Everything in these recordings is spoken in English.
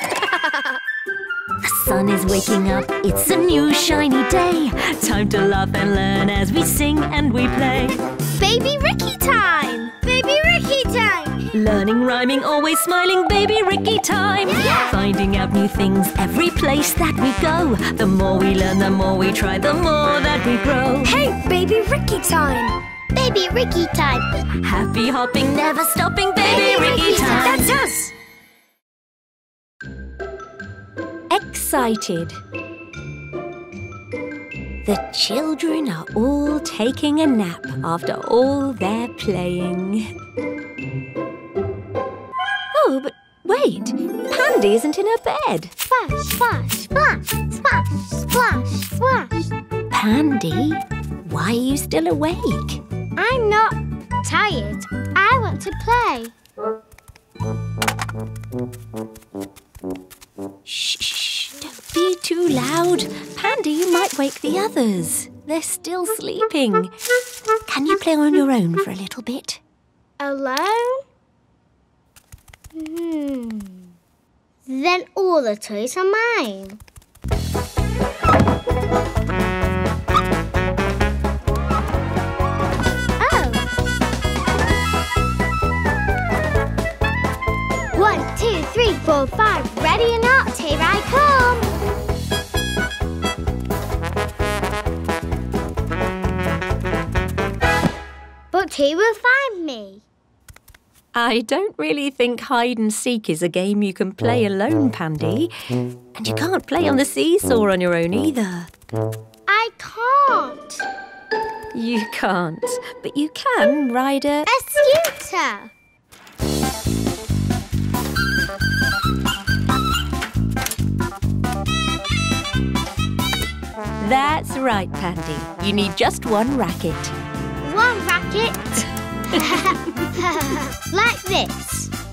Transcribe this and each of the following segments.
The sun is waking up, it's a new shiny day. Time to laugh and learn as we sing and we play. Baby Riki time! Baby Riki time! Learning, rhyming, always smiling, baby Riki time. Yeah! Finding out new things every place that we go. The more we learn, the more we try, the more that we grow. Hey, Baby Riki time! Baby Riki time! Happy hopping, never stopping, baby, Riki time. That's us! Excited. The children are all taking a nap after all their playing. Oh, but wait, Pandy isn't in her bed. Splash, splash, splash, splash, splash, splash. Pandy, why are you still awake? I'm not tired. I want to play. Loud. Pandy, you might wake the others. They're still sleeping. Can you play on your own for a little bit? Alone? Hmm. Then all the toys are mine. Oh. One, two, three, four, five. Ready or Who will find me? I don't really think hide and seek is a game you can play alone, Pandy. And you can't play on the seesaw on your own either. I can't. You can't, but you can ride a. A scooter. That's right, Pandy. You need just one racket. One racket. like this.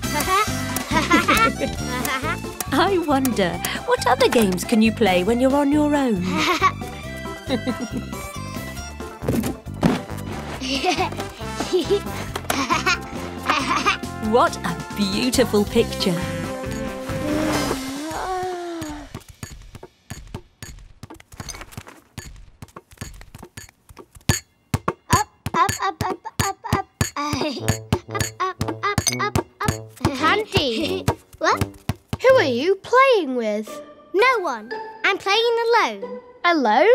I wonder, what other games can you play when you're on your own? What a beautiful picture. Alone. Alone?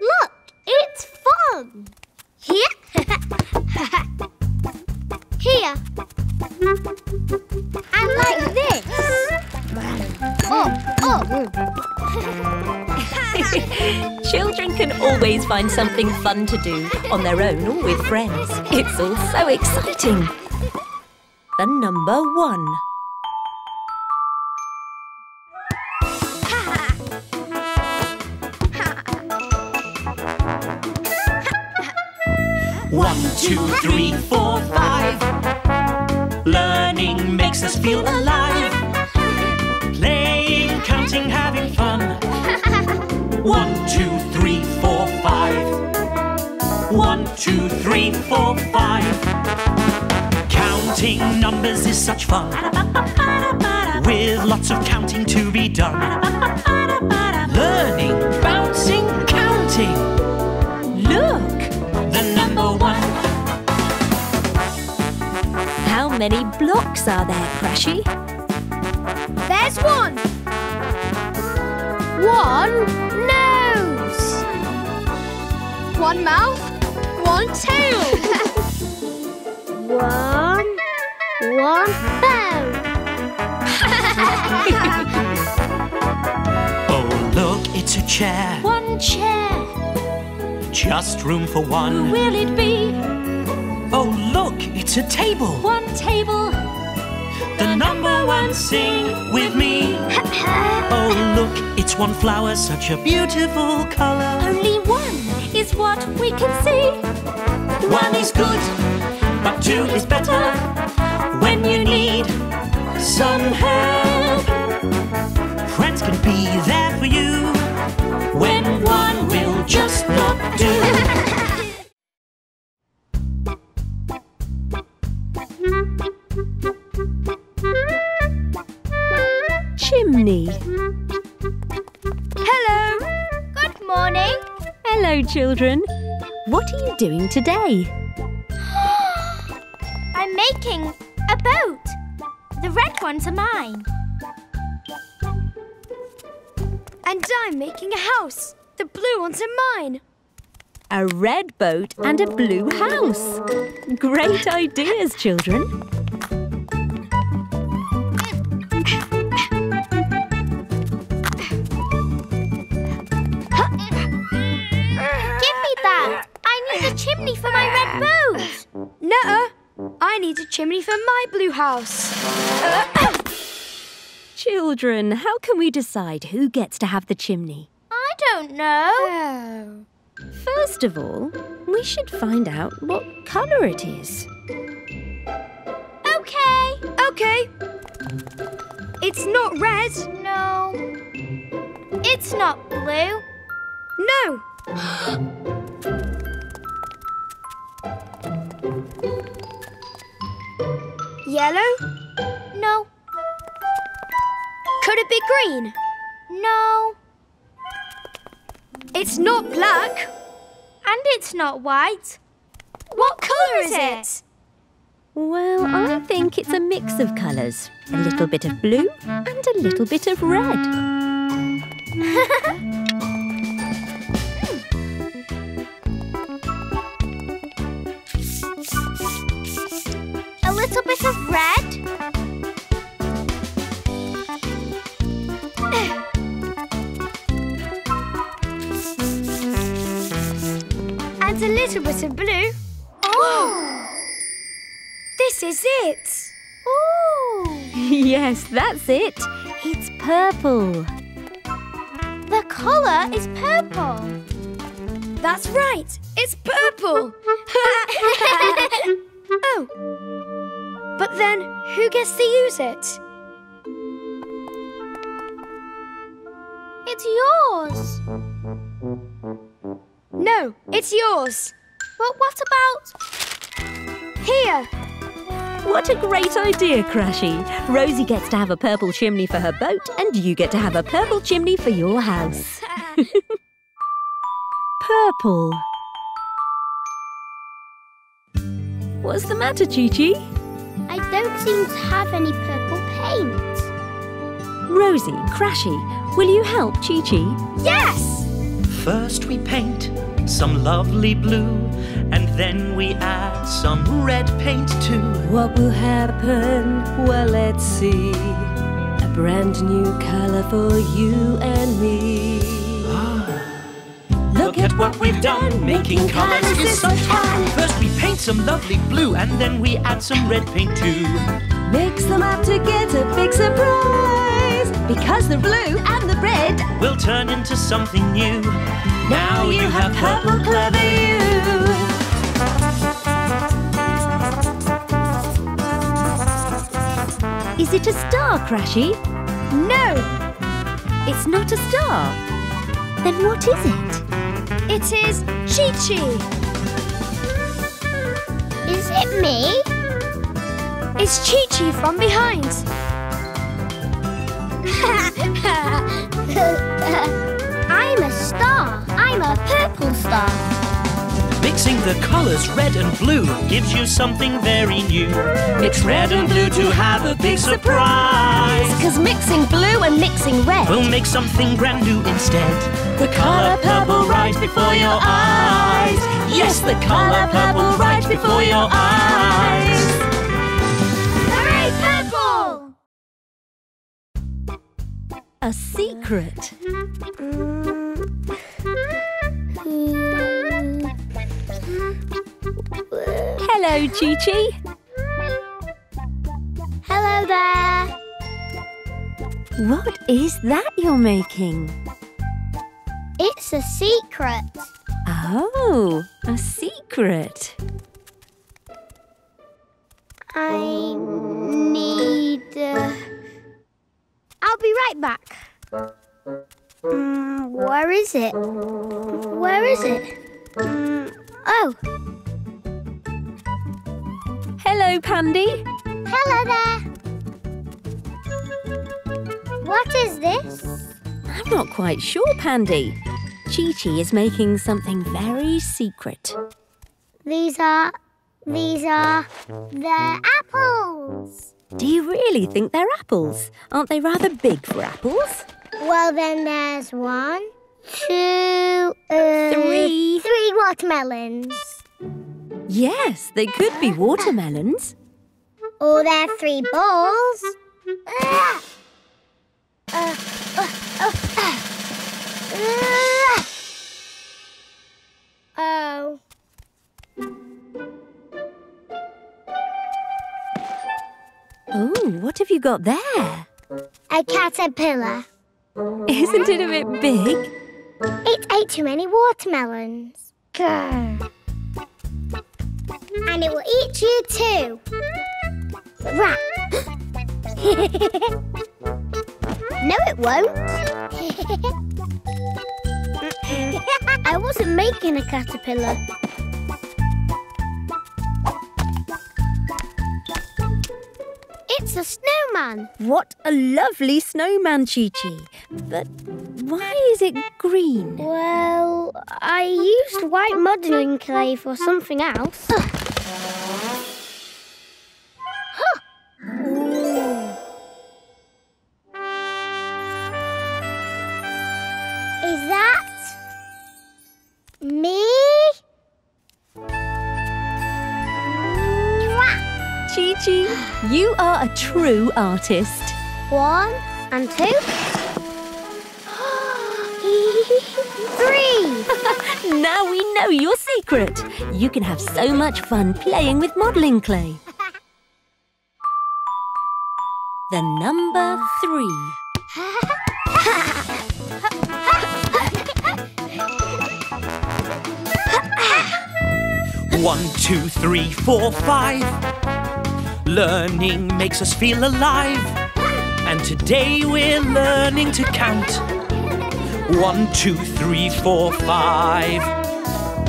Look, it's fun. Here. Here. And like this. Oh, oh. Up, up. Children can always find something fun to do on their own or with friends. It's all so exciting. The number one. One, two, three, four, five. Learning makes us feel alive. Playing, counting, having fun. One, two, three, four, five. One, two, three, four, five. Counting numbers is such fun. With lots of counting to be done. Many blocks are there, Krashy? There's one. One nose. One mouth. One tail. One. One bow. Oh, look, it's a chair. One chair. Just room for one. Who will it be Oh, look, it's a table. one table? The number one, sing with me. Oh, look, it's one flower, such a beautiful color. Only one is what we can see. One is good, but two is better. When you need some help, friends can be there children. What are you doing today? I'm making a boat. The red ones are mine. And I'm making a house. The blue ones are mine. A red boat and a blue house. Great ideas, children. I need a chimney for my blue house. Children, how can we decide who gets to have the chimney? I don't know. Oh. First of all, we should find out what colour it is. Okay. Okay. It's not red. No. It's not blue. No. Yellow? No. Could it be green? No. It's not black. And it's not white. What colour is it? Well, I think it's a mix of colours. A little bit of blue and a little bit of red. Of red. And a little bit of blue. Oh. This is it. Ooh. yes, that's it. It's purple. The colour is purple. That's right. It's purple. oh. But then, who gets to use it? It's yours. No, it's yours. But what about... Here. What a great idea, Krashy. Rosy gets to have a purple chimney for her boat, and you get to have a purple chimney for your house. Purple. What's the matter, ChiChi? I don't seem to have any purple paint. Rosy, Krashy, will you help ChiChi? Yes! First we paint some lovely blue, and then we add some red paint too. What will happen? Well, let's see. A brand new colour for you and me. Look at what we've done, making colours is so fun. First we paint some lovely blue, and then we add some red paint too. Mix them up to get a big surprise. Because the blue and the red, We'll turn into something new. Now you have purple clever you. is it a star, Krashy? No, It's not a star. Then what is it? it is ChiChi. Is it me? It's ChiChi from behind. I'm a star. I'm a purple star. Mixing the colors red and blue gives you something very new. Mix red and blue to have a big surprise. Because mixing blue and mixing red. We'll make something brand new instead. The color purple right before your eyes. Yes, the color purple right before your eyes. Hooray, purple! A secret. Hello, ChiChi. Hello there. What is that you're making? It's a secret. Oh, a secret. I need. Uh... I'll be right back. Mm, where is it? Where is it? Mm, oh, Hello, Pandy. hello there. What is this? I'm not quite sure, Pandy. ChiChi is making something very secret. These are. These are. They're apples. Do you really think they're apples? Aren't they rather big for apples? Well, then there's one, two, uh, Three. Three watermelons. Yes, they could be watermelons. Or they're three balls. Uh, uh, uh! Oh. Oh, what have you got there? A caterpillar. Isn't it a bit big? It ate too many watermelons. Grr. And it will eat you too. Rat. no, it won't. I wasn't making a caterpillar. It's a snowman. What a lovely snowman, ChiChi. But why is it green? Well, I used white modelling clay for something else. Is that me? Mwah! Chi Chi, you are a true artist. One and two. Three. Now we know your secret. You can have so much fun playing with modelling clay. The number three. One, two, three, four, five. Learning makes us feel alive. And today we're learning to count. One, two, three, four, five.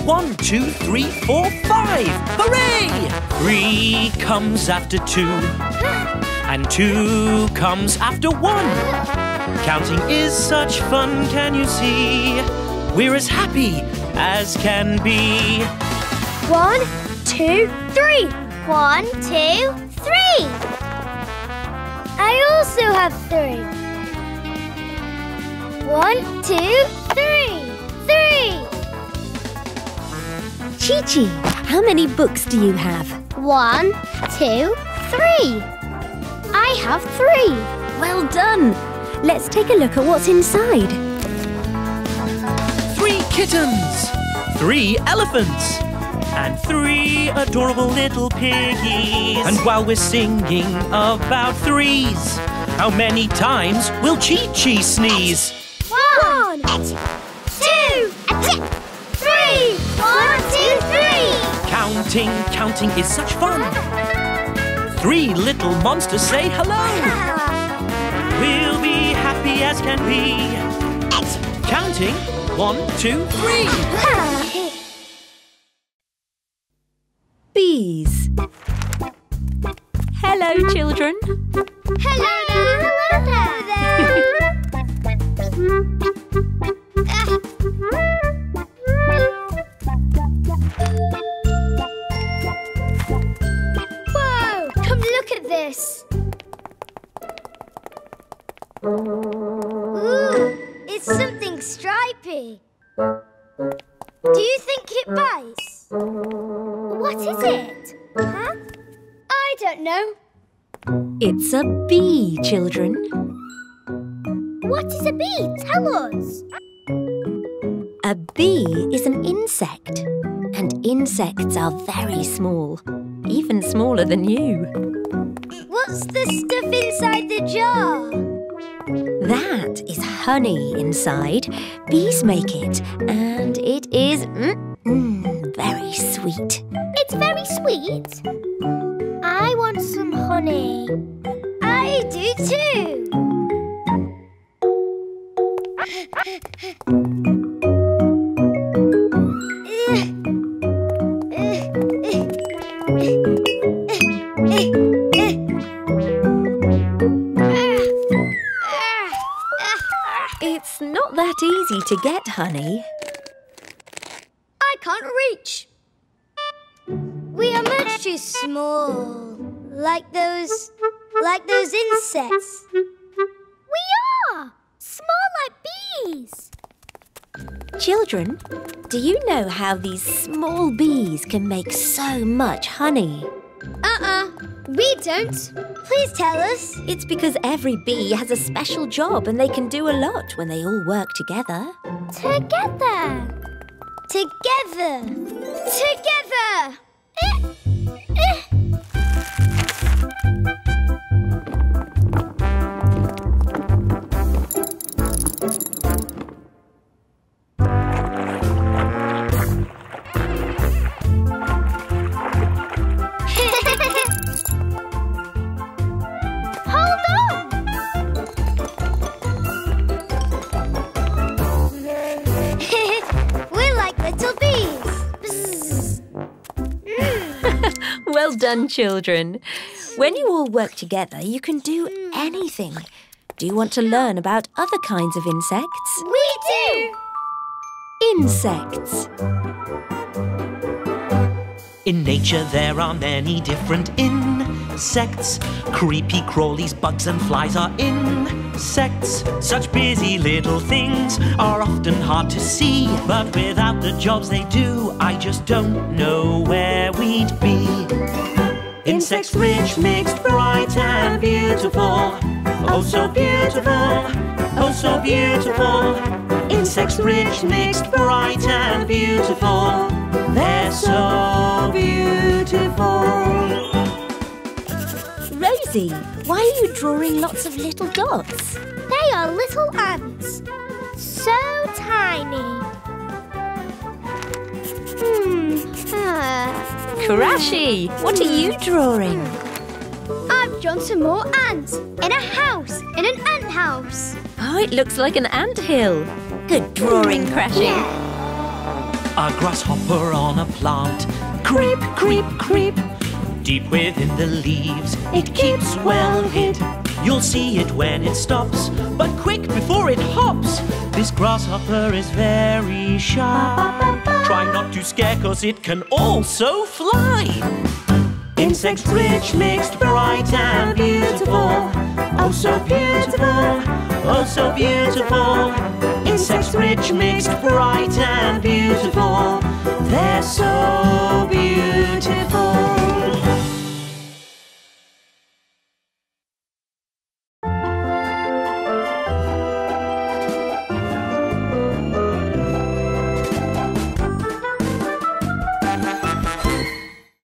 One, two, three, four, five. Hooray! Three comes after two. And two comes after one. Counting is such fun, can you see? We're as happy as can be. One, two, three. One, two, three. I also have three. One, two, three. Three. ChiChi, how many books do you have? One, two, three. I have three. Well done. Let's take a look at what's inside. Three kittens, three elephants, and three adorable little piggies. And while we're singing about threes, how many times will ChiChi sneeze? One, two, three. Counting, counting is such fun. Three little monsters say hello. We'll be happy as can be. Counting, one, two, three. Bees. Hello, children. Hello at this. Ooh, it's something stripy. Do you think it bites? What is it? Huh? I don't know. It's a bee, children. What is a bee? Tell us. A bee is an insect, and insects are very small, even smaller than you. What's the stuff inside the jar? That is honey inside. Bees make it, and it is mm, mm, very sweet. It's very sweet. I want some honey. I do too. Honey. I can't reach. We are much too small. Like those... like those insects. We are! Small like bees. Children, do you know how these small bees can make so much honey? Uh-uh. We don't. Please tell us. It's because every bee has a special job and they can do a lot when they all work together. Together. Together. Together. Eh? Done, children. When you all work together, you can do anything. Do you want to learn about other kinds of insects? We do. Insects. In nature there are many different insects. Creepy crawlies, bugs and flies are insects. Such busy little things are often hard to see. But without the jobs they do, I just don't know where we'd be. Insects rich, mixed, bright and beautiful. Oh so beautiful, oh so beautiful. Insects rich, mixed, bright and beautiful. They're so beautiful. Rosy, why are you drawing lots of little dots? They are little ants. So tiny. Hmm. Ah. Krashy, what are you drawing? I've drawn some more ants in a house, in an ant house. Oh, it looks like an ant hill. Good drawing, Krashy. A grasshopper on a plant. Creep, creep, creep. Deep within the leaves, it keeps well hid. You'll see it when it stops, but quick before it hops. This grasshopper is very shy. Try not to scare, cause it can also fly. Insects rich, mixed, bright and beautiful. Oh, so beautiful, oh, so beautiful. Insects rich, mixed, bright and beautiful. They're so beautiful.